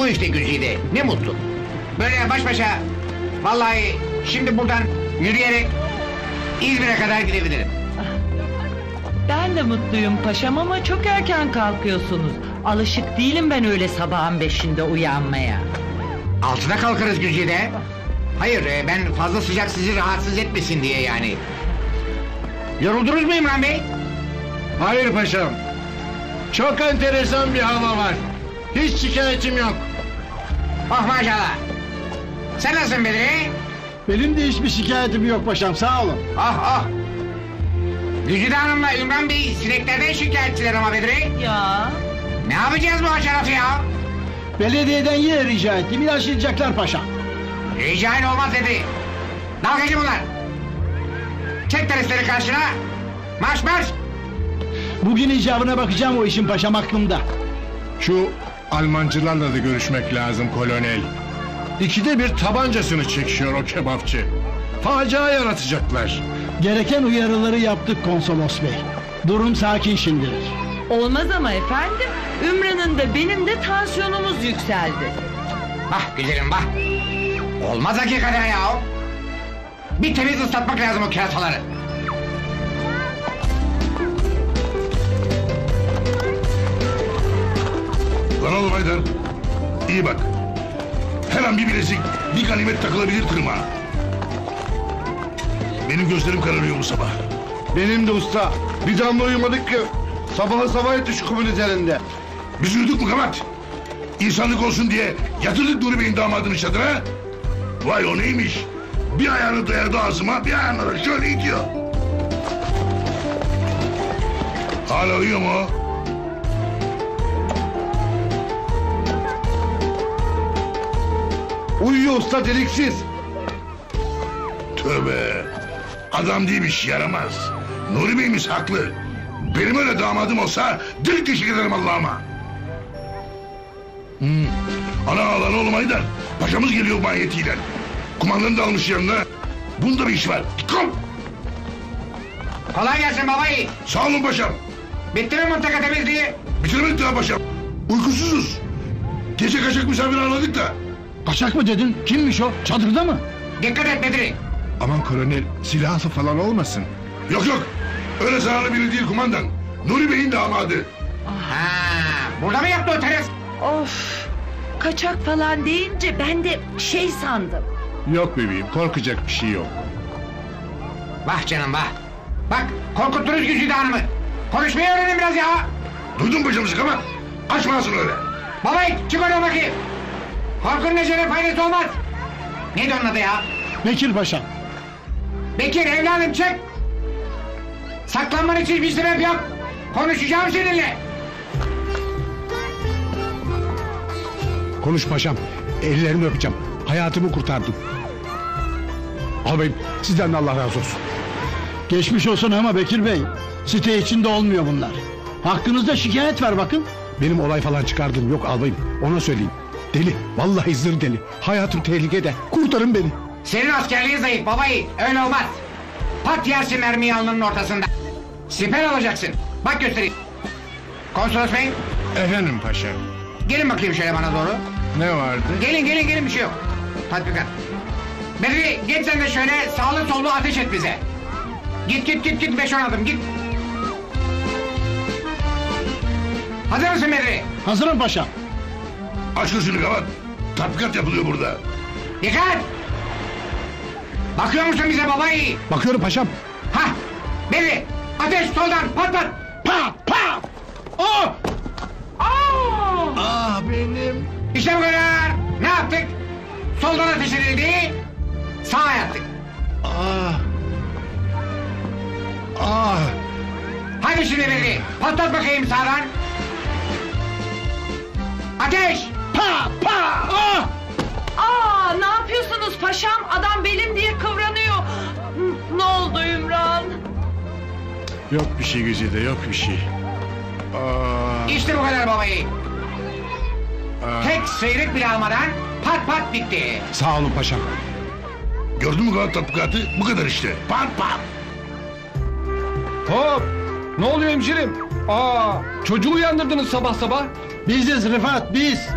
Bu işte Güzide. Ne mutlu. Böyle baş başa. Vallahi şimdi buradan yürüyerek İzmir'e kadar gidebilirim. Ben de mutluyum paşam ama çok erken kalkıyorsunuz. Alışık değilim ben öyle sabahın beşinde uyanmaya. Altına kalkarız Güzide. Hayır e, ben fazla sıcak sizi rahatsız etmesin diye yani. Yoruldunuz mu İmran Bey? Hayır paşam. Çok enteresan bir hava var. Hiç şikayetim yok. Oh maşallah. Sen nasılsın Bedri? Benim de hiçbir şikayetim yok paşam sağ olun. Oh oh. Güzide Hanım'la İmran Bey sineklerden şikayetçiler ama Bedri. Ya Ne yapacağız bu haşeratı ya? Belediyeden yine rica ettim ilaçlayacaklar paşam. Ricain olmaz dedi. Dalgacı bunlar. Çek terestleri karşına. Marş marş. Bugün icabına bakacağım o işin paşam aklımda. Şu Almancılarla da görüşmek lazım kolonel. İkide bir tabancasını çekiyor o kebapçı. Facia yaratacaklar. Gereken uyarıları yaptık konsolos bey. Durum sakin şimdilik. olmaz ama efendim. Ümran'ın da benim de tansiyonumuz yükseldi. Bah güzelim bah. Olmaz hakikaten ya. Bir temiz ıslatmak lazım o kerasaları. Lan oğlum Haydar. İyi bak. Her an bir bilezik, bir ganimet takılabilir tırma. Benim gözlerim kararıyor bu sabah. Benim de usta. Bir damla uyumadık ki. Sabaha sabah etti şu kumun üzerinde. Biz uyuduk mu kamat? İnsanlık olsun diye yatırdık Nuri Bey'in damadını çadıra. Vay o neymiş? Bir ayağını dayadı ağzıma, bir ayağını da şöyle itiyor. Hala uyuyor mu o? Uyuyor usta deliksiz. Tövbe. Adam değilmiş yaramaz. Nuri Bey'imiz haklı. Benim öyle damadım olsa direkt teşvik ederim Allah'ıma. Hmm. Ana ağlan oğlum Haydar. Paşamız geliyor mahiyetiyle. Kumandanı da almış yanına. Bunda bir iş var. Kom. Kolay gelsin babayı. Sağ olun paşam. Bitti mi mutlaka temizliği? Bitiremedik daha paşam. Uykusuzuz. Gece kaçak misafir ağırladık da. Kaçak mı dedin? Kimmiş o? Çadırda mı? Dikkat et Bedri. Aman kolonel silahlı falan olmasın. Yok yok. Öyle zararlı biri değil kumandan. Nuri Bey'in damadı. Ha, burada mı yaptı o teres? Of kaçak falan deyince ben de şey sandım. Yok bebeğim korkacak bir şey yok. Bak canım bak. Bak korkuttunuz Güzide Hanım'ı. Konuşmayı öğrenin biraz ya. Duydun mu paşamızı kapat. Açma ağzını öyle. Babayı çık oradan bakayım. Korkunun necene faydası olmaz. Neydi onun adı ya? Bekir paşam. Bekir evladım çık. Saklanman için hiçbir sebep yok. Konuşacağım seninle. Konuş paşam. Ellerini öpeceğim. Hayatımı kurtardın. Albayım sizden de Allah razı olsun. Geçmiş olsun ama Bekir bey. Site içinde olmuyor bunlar. Hakkınızda şikayet var bakın. Benim olay falan çıkardım yok albayım. Ona söyleyeyim. Deli. Vallahi zır deli. Hayatım tehlikede. Kurtarın beni. Senin askerliğin zayıf babayı. Öyle olmaz. Pat yersin mermiyi alnının ortasında. Siper alacaksın. Bak göstereyim. Konsolos bey Efendim paşa. gelin bakayım şöyle bana doğru. Ne vardı? Gelin gelin gelin bir şey yok. Tatbikat. Bedri geç sen de şöyle sağlı sollu ateş et bize. Git git git git beş on adım git. Hazır mısın Bedri? Hazırım paşam. Aç gözünü kapat. Tatbikat yapılıyor burada. Dikkat! Bakıyor musun bize babayı? Bakıyorum paşam. Ha! Bedri! Ateş soldan pat pat! Pa pa. Oh! Ah benim. İşte bu kadar! Ne yaptık? Soldan ateş edildi. Sağa yattık. Ah. Ah. Hadi şimdi Bedri patlat bakayım sağdan. Ateş! Pa pa. Oh! Aa ne yapıyorsunuz paşam? Adam belim diye kıvranıyor. Ne oldu Ümran? Yok bir şey Güzide yok bir şey. Ah. İşte bu kadar babayı. ah. Tek sıyrık bile almadan pat pat bitti. Sağ olun paşam. Gördün mü kavat tatbikatı? Bu kadar işte. Pat pat. Hop! Ne oluyor hemşerim? Aa, çocuğu uyandırdınız sabah sabah. Biziz Rıfat biz.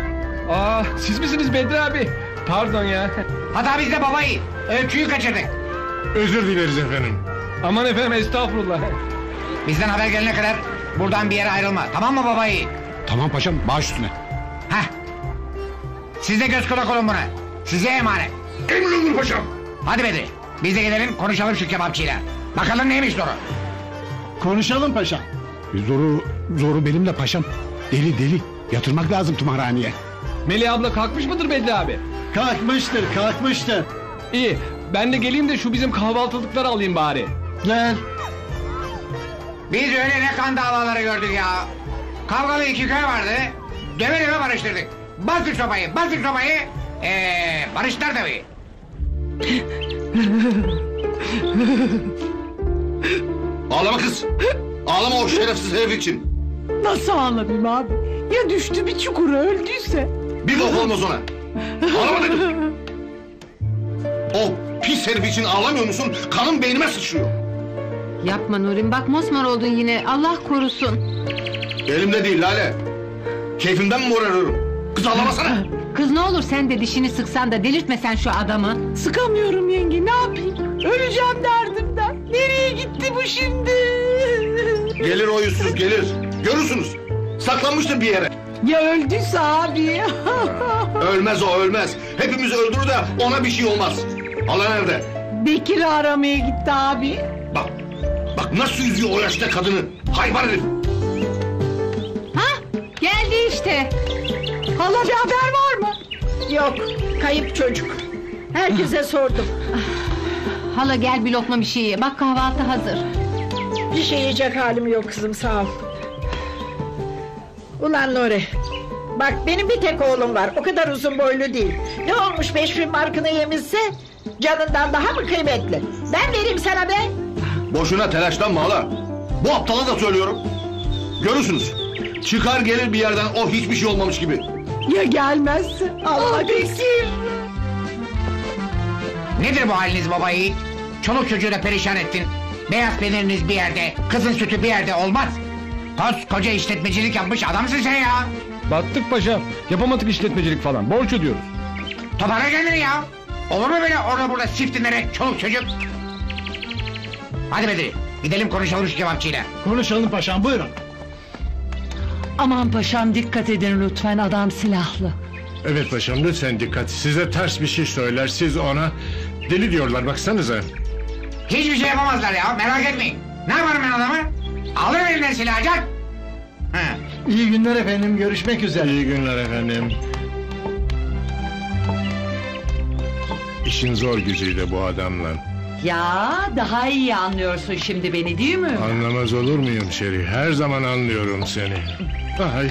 Aa, siz misiniz Bedri abi? Pardon ya. Hata bizde baba yiğit. Öyküyü kaçırdık. Özür dileriz efendim. Aman efendim estağfurullah. Bizden haber gelene kadar buradan bir yere ayrılma. Tamam mı baba yiğit? Tamam paşam baş üstüne. Heh. Siz de göz kulak olun buna. Size emanet. Emrolunur paşam. Hadi Bedri. Biz de gidelim konuşalım şu kebapçıyla. Bakalım neymiş doğru. Konuşalım paşam. Zoru, zoru benim de paşam. Deli deli. Yatırmak lazım tımarhaneye. Melih abla kalkmış mıdır Bedri abi? Kalkmıştır kalkmıştır. İyi. Ben de geleyim de şu bizim kahvaltılıkları alayım bari. Gel. Biz öyle ne kan davaları gördük ya. Kavgalı iki köy vardı. Döve döve barıştırdık. Bastık sobayı, bastık sobayı. Ee, barıştılar tabii. Ağlama kız. Ağlama o şerefsiz herif için. Nasıl ağlamayayım abi? Ya düştü bir çukura öldüyse? Bir bok olmaz ona. Ağlama dedim. O pis herif için ağlamıyor musun? Kanım beynime sıçrıyor. Yapma Nurim bak mosmor oldun yine Allah korusun. Elimde değil Lale. Keyfimden mi morarıyorum? Kız ağlamasana. Kız ne olur sen de dişini sıksan da delirtmesen şu adamı. Sıkamıyorum yenge ne yapayım? Öleceğim derdimden. Nereye gitti bu şimdi? Gelir o yüzsüz gelir. Görürsünüz. Saklanmıştır bir yere. Ya öldüyse abi? Ölmez o ölmez. Hepimizi öldürür de ona bir şey olmaz. Hala nerede? Bekir'i aramaya gitti abi. Bak. Bak nasıl üzüyor o yaşta kadını. Hayvan herif. Ha geldi işte. Hala bir haber var mı? Yok kayıp çocuk. Herkese sordum. Hala gel bir lokma bir şey ye. Bak kahvaltı hazır. Bir şey yiyecek halim yok kızım sağ ol. Ulan Nuri. Bak benim bir tek oğlum var. O kadar uzun boylu değil. Ne olmuş beş bin markını yemişse canından daha mı kıymetli? Ben vereyim sana be. Boşuna telaşlanma hala. Bu aptala da söylüyorum. Görürsünüz. Çıkar gelir bir yerden o hiçbir şey olmamış gibi. Ya gelmezse? Allah Bekir. Nedir bu haliniz baba yiğit? Çoluk çocuğu da perişan ettin. Beyaz peyniriniz bir yerde, kızın sütü bir yerde olmaz. Koskoca işletmecilik yapmış adamsın sen ya. Battık paşam. Yapamadık işletmecilik falan. Borç ödüyoruz. Toparla kendini ya. Olur mu böyle orada burada çift dinlere çoluk çocuk? Hadi Bedri gidelim konuşalım şu kebapçıyla. Konuşalım paşam buyurun. Aman paşam dikkat edin lütfen adam silahlı. Evet paşam lütfen dikkat. Size ters bir şey söyler. Siz ona deli diyorlar baksanıza. Hiçbir şey yapamazlar ya merak etmeyin. Ne yaparım ben adamı? Alırım elinden silahı. Ha. İyi günler efendim görüşmek üzere. İyi günler efendim. İşin zor gücüyle bu adamla. Ya daha iyi anlıyorsun şimdi beni değil mi? Anlamaz olur muyum Şeri? Her zaman anlıyorum seni. Ay